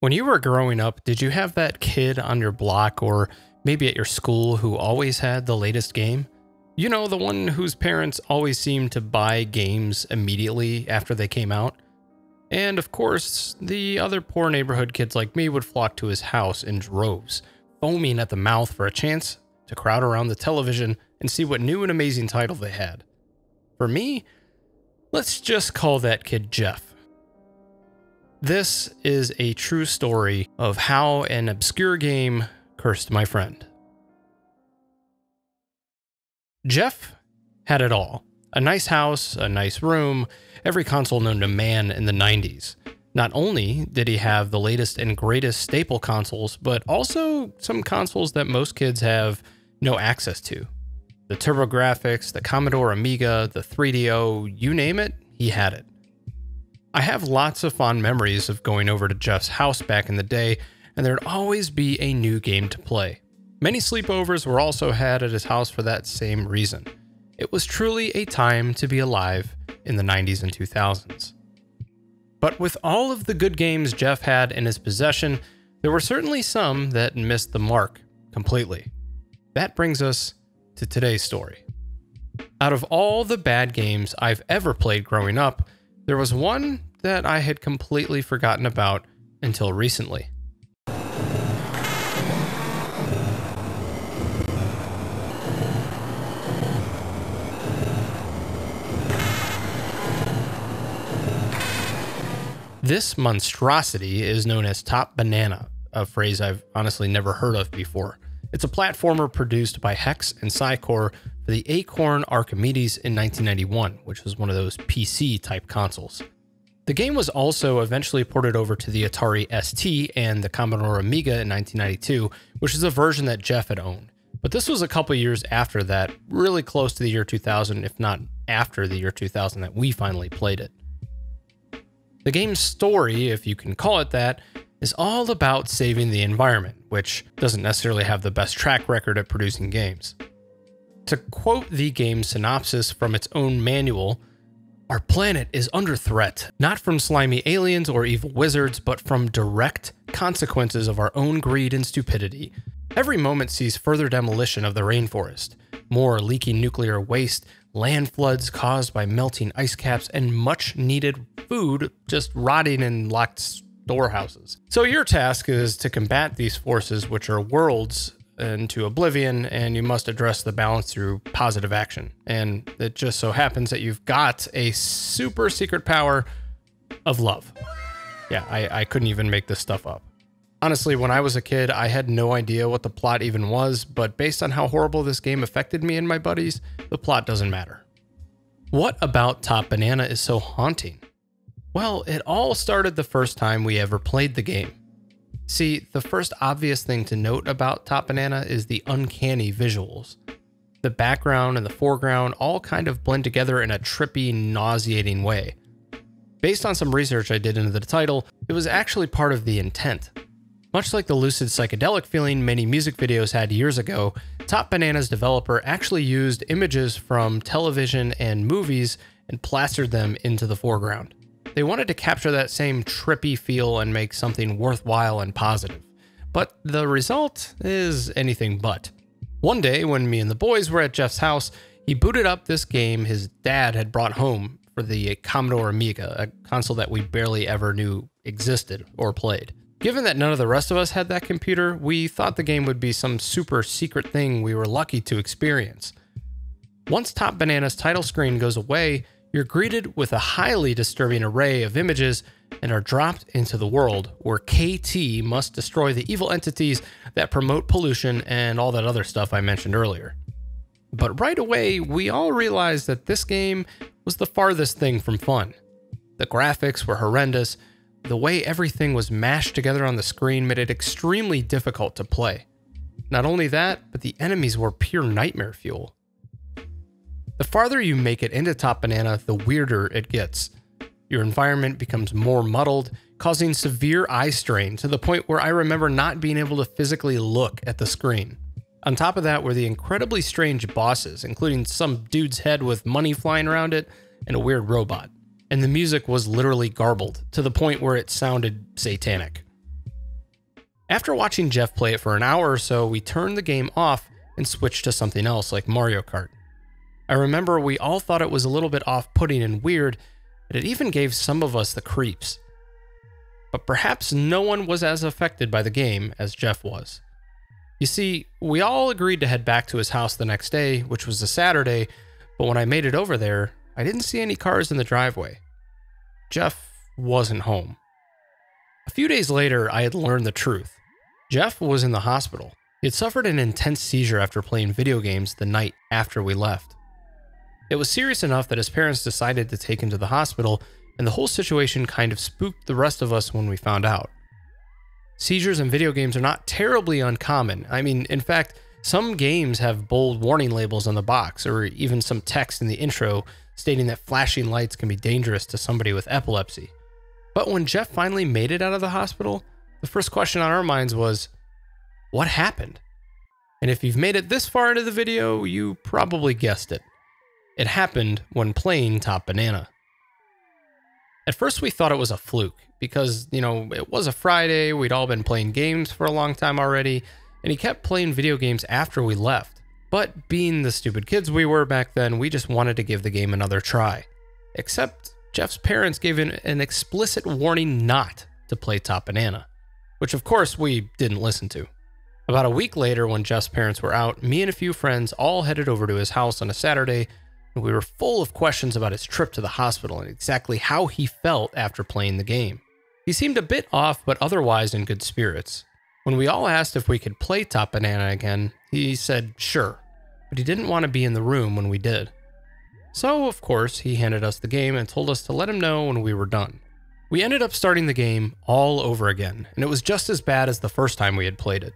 When you were growing up, did you have that kid on your block or maybe at your school who always had the latest game? You know, the one whose parents always seemed to buy games immediately after they came out? And of course, the other poor neighborhood kids like me would flock to his house in droves, foaming at the mouth for a chance to crowd around the television and see what new and amazing title they had. For me, let's just call that kid Jeff. This is a true story of how an obscure game cursed my friend. Jeff had it all a nice house, a nice room, every console known to man in the 90s. Not only did he have the latest and greatest staple consoles, but also some consoles that most kids have no access to. The TurboGrafx, the Commodore Amiga, the 3DO, you name it, he had it. I have lots of fond memories of going over to Jeff's house back in the day, and there'd always be a new game to play. Many sleepovers were also had at his house for that same reason. It was truly a time to be alive in the 90s and 2000s. But with all of the good games Jeff had in his possession, there were certainly some that missed the mark completely. That brings us to today's story. Out of all the bad games I've ever played growing up, there was one that I had completely forgotten about until recently. This monstrosity is known as Top Banana, a phrase I've honestly never heard of before. It's a platformer produced by Hex and Psycore for the Acorn Archimedes in 1991, which was one of those PC type consoles. The game was also eventually ported over to the Atari ST and the Commodore Amiga in 1992, which is a version that Jeff had owned. But this was a couple years after that, really close to the year 2000, if not after the year 2000, that we finally played it. The game's story, if you can call it that, is all about saving the environment, which doesn't necessarily have the best track record at producing games. To quote the game's synopsis from its own manual, our planet is under threat, not from slimy aliens or evil wizards, but from direct consequences of our own greed and stupidity. Every moment sees further demolition of the rainforest, more leaking nuclear waste, land floods caused by melting ice caps, and much needed food just rotting in locked storehouses. So your task is to combat these forces, which are worlds into oblivion, and you must address the balance through positive action. And it just so happens that you've got a super secret power of love. Yeah, I, I couldn't even make this stuff up. Honestly, when I was a kid, I had no idea what the plot even was, but based on how horrible this game affected me and my buddies, the plot doesn't matter. What about Top Banana is so haunting? Well, it all started the first time we ever played the game. See, the first obvious thing to note about Top Banana is the uncanny visuals. The background and the foreground all kind of blend together in a trippy, nauseating way. Based on some research I did into the title, it was actually part of the intent. Much like the lucid psychedelic feeling many music videos had years ago, Top Banana's developer actually used images from television and movies and plastered them into the foreground. They wanted to capture that same trippy feel and make something worthwhile and positive. But the result is anything but. One day, when me and the boys were at Jeff's house, he booted up this game his dad had brought home for the Commodore Amiga, a console that we barely ever knew existed or played. Given that none of the rest of us had that computer, we thought the game would be some super secret thing we were lucky to experience. Once Top Banana's title screen goes away, you're greeted with a highly disturbing array of images and are dropped into the world where KT must destroy the evil entities that promote pollution and all that other stuff I mentioned earlier. But right away, we all realized that this game was the farthest thing from fun. The graphics were horrendous, the way everything was mashed together on the screen made it extremely difficult to play. Not only that, but the enemies were pure nightmare fuel. The farther you make it into Top Banana, the weirder it gets. Your environment becomes more muddled, causing severe eye strain to the point where I remember not being able to physically look at the screen. On top of that were the incredibly strange bosses, including some dude's head with money flying around it and a weird robot. And the music was literally garbled to the point where it sounded satanic. After watching Jeff play it for an hour or so, we turned the game off and switched to something else like Mario Kart. I remember we all thought it was a little bit off putting and weird, and it even gave some of us the creeps. But perhaps no one was as affected by the game as Jeff was. You see, we all agreed to head back to his house the next day, which was a Saturday, but when I made it over there, I didn't see any cars in the driveway. Jeff wasn't home. A few days later, I had learned the truth. Jeff was in the hospital. He had suffered an intense seizure after playing video games the night after we left. It was serious enough that his parents decided to take him to the hospital, and the whole situation kind of spooked the rest of us when we found out. Seizures in video games are not terribly uncommon. I mean, in fact, some games have bold warning labels on the box, or even some text in the intro stating that flashing lights can be dangerous to somebody with epilepsy. But when Jeff finally made it out of the hospital, the first question on our minds was, What happened? And if you've made it this far into the video, you probably guessed it. It happened when playing Top Banana. At first, we thought it was a fluke because, you know, it was a Friday, we'd all been playing games for a long time already, and he kept playing video games after we left. But being the stupid kids we were back then, we just wanted to give the game another try. Except Jeff's parents gave an, an explicit warning not to play Top Banana, which of course we didn't listen to. About a week later, when Jeff's parents were out, me and a few friends all headed over to his house on a Saturday, and we were full of questions about his trip to the hospital and exactly how he felt after playing the game. He seemed a bit off, but otherwise in good spirits. When we all asked if we could play Top Banana again, he said sure, but he didn't want to be in the room when we did. So, of course, he handed us the game and told us to let him know when we were done. We ended up starting the game all over again, and it was just as bad as the first time we had played it.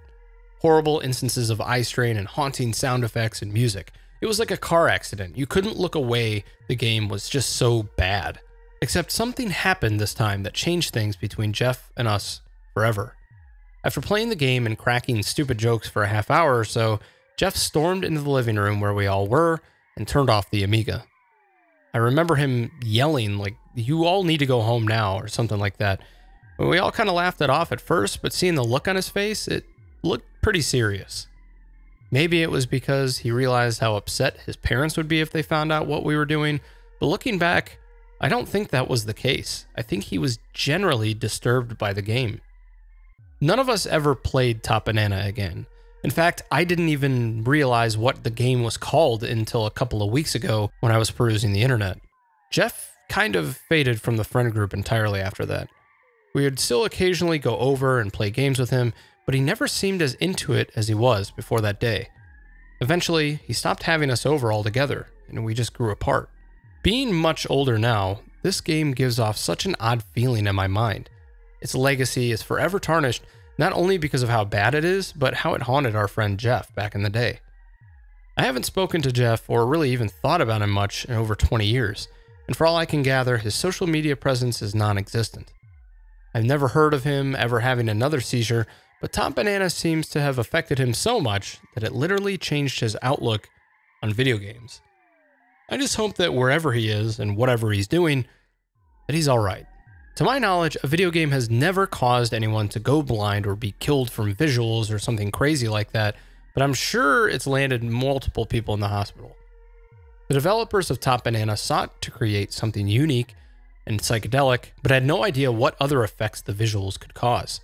Horrible instances of eye strain and haunting sound effects and music. It was like a car accident. You couldn't look away, the game was just so bad. Except something happened this time that changed things between Jeff and us forever. After playing the game and cracking stupid jokes for a half hour or so, Jeff stormed into the living room where we all were and turned off the Amiga. I remember him yelling, like, you all need to go home now, or something like that. We all kind of laughed it off at first, but seeing the look on his face, it looked pretty serious. Maybe it was because he realized how upset his parents would be if they found out what we were doing, but looking back, I don't think that was the case. I think he was generally disturbed by the game. None of us ever played Top Banana again. In fact, I didn't even realize what the game was called until a couple of weeks ago when I was perusing the internet. Jeff kind of faded from the friend group entirely after that. We would still occasionally go over and play games with him, but he never seemed as into it as he was before that day. Eventually, he stopped having us over altogether, and we just grew apart. Being much older now, this game gives off such an odd feeling in my mind. Its legacy is forever tarnished, not only because of how bad it is, but how it haunted our friend Jeff back in the day. I haven't spoken to Jeff or really even thought about him much in over 20 years, and for all I can gather, his social media presence is non existent. I've never heard of him ever having another seizure, but Top Banana seems to have affected him so much that it literally changed his outlook on video games. I just hope that wherever he is and whatever he's doing, that he's alright. To my knowledge, a video game has never caused anyone to go blind or be killed from visuals or something crazy like that, but I'm sure it's landed multiple people in the hospital. The developers of Top Banana sought to create something unique and psychedelic, but had no idea what other effects the visuals could cause.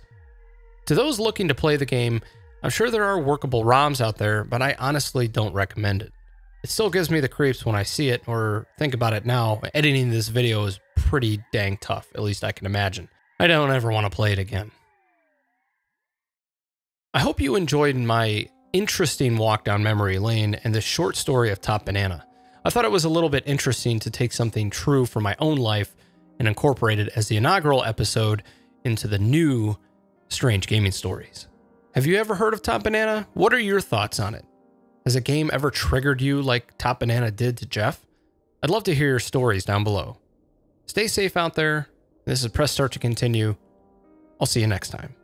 To those looking to play the game, I'm sure there are workable ROMs out there, but I honestly don't recommend it. It still gives me the creeps when I see it or think about it now. Editing this video is pretty dang tough, at least I can imagine. I don't ever want to play it again. I hope you enjoyed my interesting walk down memory lane and the short story of Top Banana. I thought it was a little bit interesting to take something true from my own life and incorporate it as the inaugural episode into the new Strange Gaming Stories. Have you ever heard of Top Banana? What are your thoughts on it? Has a game ever triggered you like Top Banana did to Jeff? I'd love to hear your stories down below. Stay safe out there. This is Press Start to continue. I'll see you next time.